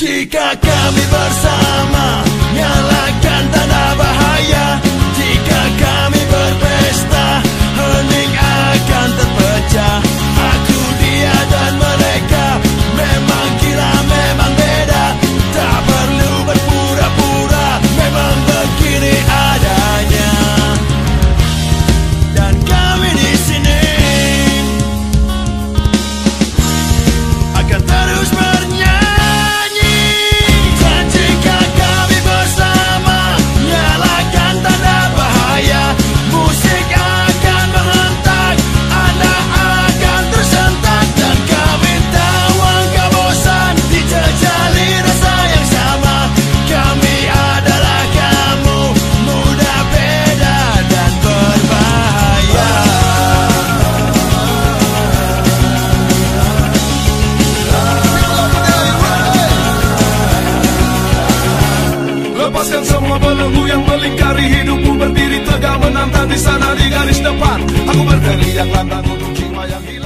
Chica, que mi Barça. Lepaskan semua belenggu yang melingkari hidupku Berdiri tegak menantang di sana di garis depan. Aku berteriak lantang untuk jiwa yang hilang.